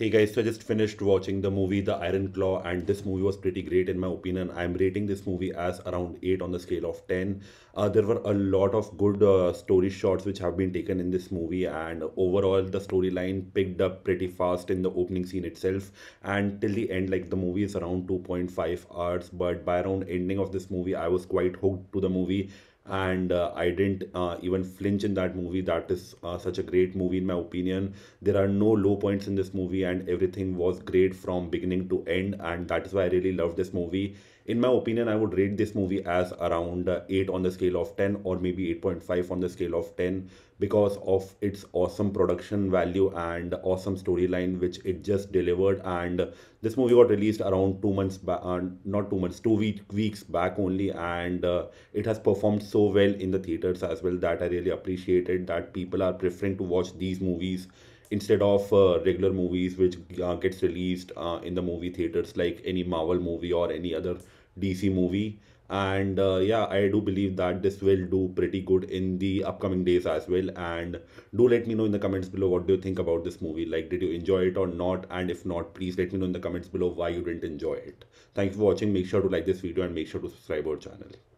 Hey guys, so I just finished watching the movie The Iron Claw, and this movie was pretty great in my opinion. I'm rating this movie as around 8 on the scale of 10. Uh, there were a lot of good uh, story shots which have been taken in this movie, and overall, the storyline picked up pretty fast in the opening scene itself. And till the end, like the movie is around 2.5 hours, but by around ending of this movie, I was quite hooked to the movie and uh, I didn't uh, even flinch in that movie. That is uh, such a great movie, in my opinion. There are no low points in this movie, and everything was great from beginning to end, and that is why I really love this movie in my opinion, I would rate this movie as around uh, 8 on the scale of 10 or maybe 8.5 on the scale of 10 because of its awesome production value and awesome storyline which it just delivered and this movie got released around 2 months back uh, not 2 months 2 week, weeks back only and uh, it has performed so well in the theaters as well that I really appreciated that people are preferring to watch these movies instead of uh, regular movies which uh, gets released uh, in the movie theaters like any marvel movie or any other dc movie. And uh, yeah i do believe that this will do pretty good in the upcoming days as well. And do let me know in the comments below what do you think about this movie? Like did you enjoy it or not? And if not please let me know in the comments below why you didn't enjoy it. Thank you for watching. Make sure to like this video and make sure to subscribe our channel